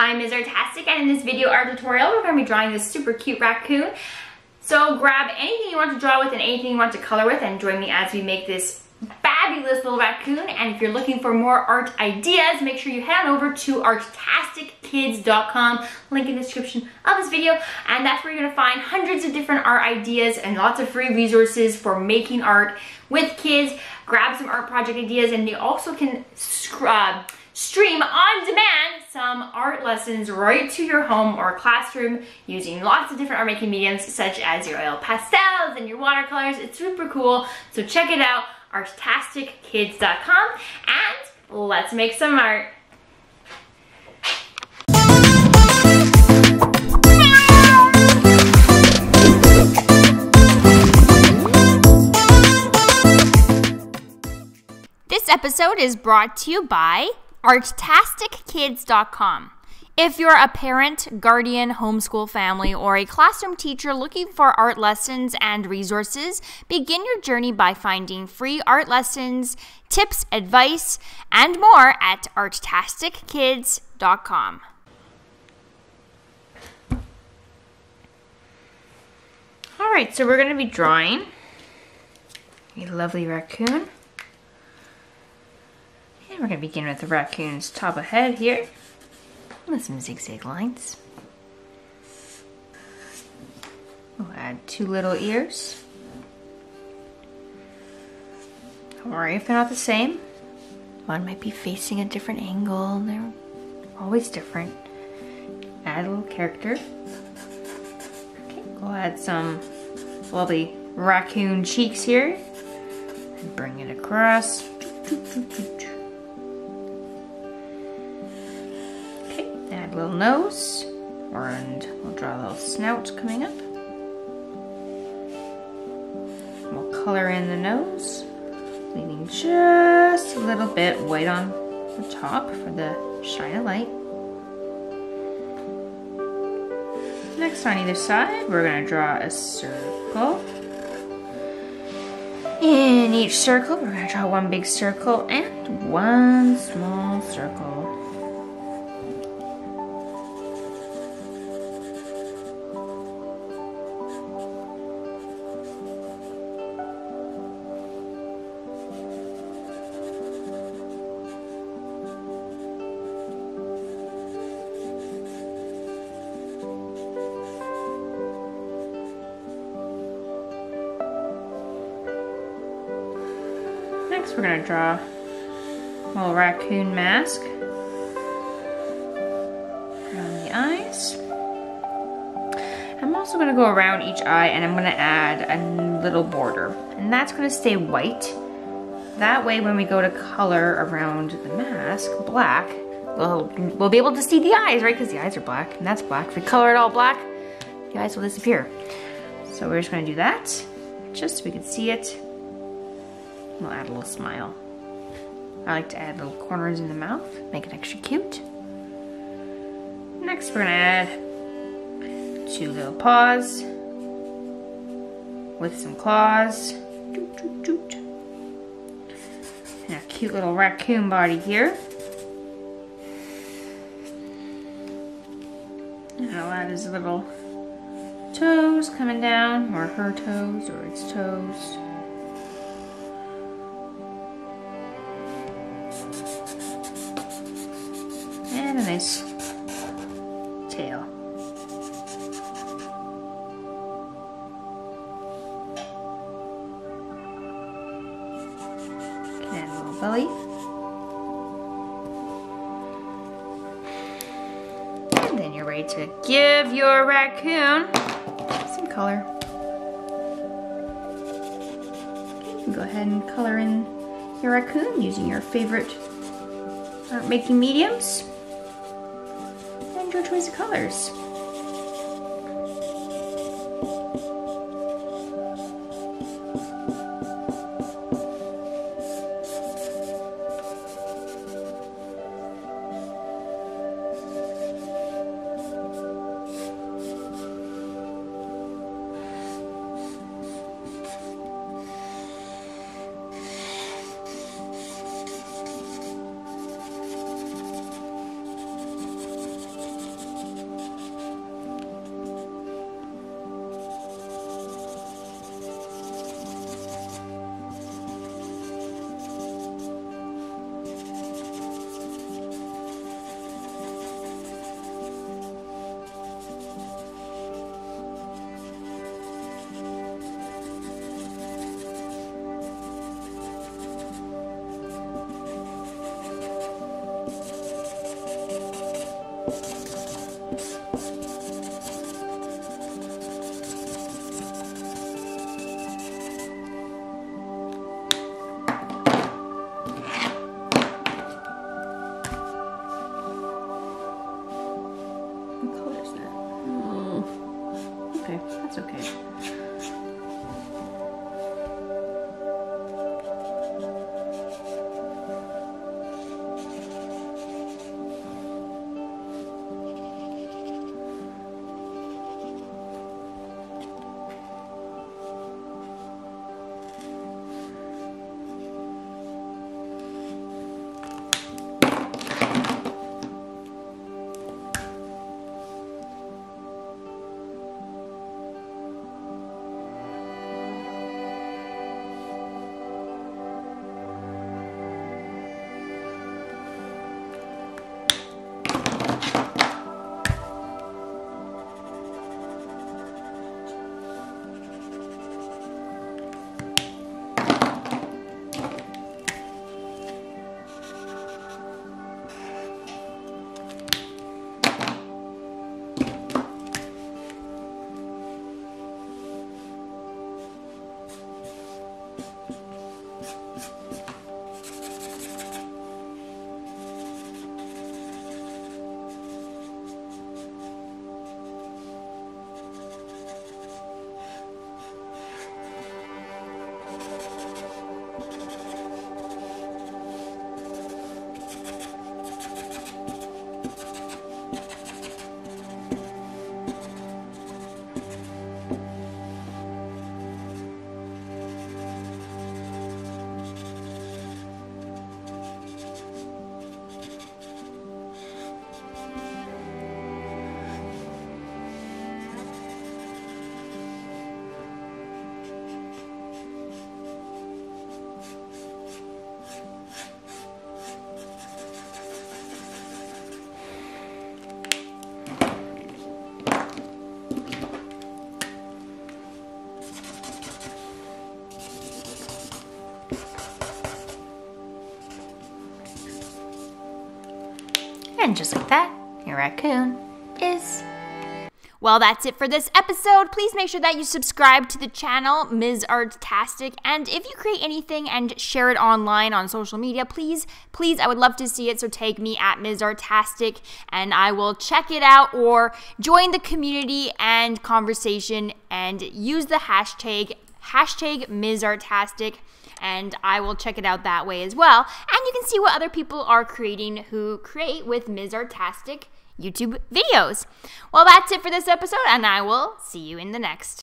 I'm Ms. Artastic and in this video art tutorial we're going to be drawing this super cute raccoon. So grab anything you want to draw with and anything you want to color with and join me as we make this fabulous little raccoon. And if you're looking for more art ideas, make sure you head on over to artastickids.com, link in the description of this video. And that's where you're gonna find hundreds of different art ideas and lots of free resources for making art with kids. Grab some art project ideas and they also can uh, stream on demand some art lessons right to your home or classroom using lots of different art making mediums such as your oil pastels and your watercolors. It's super cool. So check it out, artastickids.com and let's make some art. This episode is brought to you by artastickids.com. If you're a parent, guardian, homeschool family, or a classroom teacher looking for art lessons and resources, begin your journey by finding free art lessons, tips, advice, and more at artastickids.com. All right, so we're going to be drawing a lovely raccoon. We're to begin with the raccoon's top of head here with some zigzag lines. We'll add two little ears. Don't worry if they're not the same. One might be facing a different angle. and They're always different. Add a little character. Okay, we'll add some lovely raccoon cheeks here. And bring it across. little nose, and we'll draw a little snout coming up. We'll color in the nose, leaving just a little bit white on the top for the shine of light. Next on either side, we're gonna draw a circle. In each circle, we're gonna draw one big circle and one small circle. Next we're to draw a little raccoon mask around the eyes. I'm also to go around each eye and I'm to add a little border. And that's to stay white. That way when we go to color around the mask, black, we'll, we'll be able to see the eyes, right? Because the eyes are black and that's black. If we color it all black, the eyes will disappear. So we're just to do that just so we can see it We'll add a little smile. I like to add little corners in the mouth, make it extra cute. Next we're gonna add two little paws with some claws. And a cute little raccoon body here. And I'll add his little toes coming down, or her toes, or its toes. And a little belly. And then you're ready to give your raccoon some color. Go ahead and color in your raccoon using your favorite art making mediums your choice of colors. And just like that, your raccoon is. Well, that's it for this episode. Please make sure that you subscribe to the channel, Ms. Artastic. And if you create anything and share it online on social media, please, please, I would love to see it. So tag me at Ms. Artastic and I will check it out or join the community and conversation and use the hashtag, hashtag Ms. Artastic and I will check it out that way as well. And you can see what other people are creating who create with Ms. Artastic YouTube videos. Well, that's it for this episode, and I will see you in the next.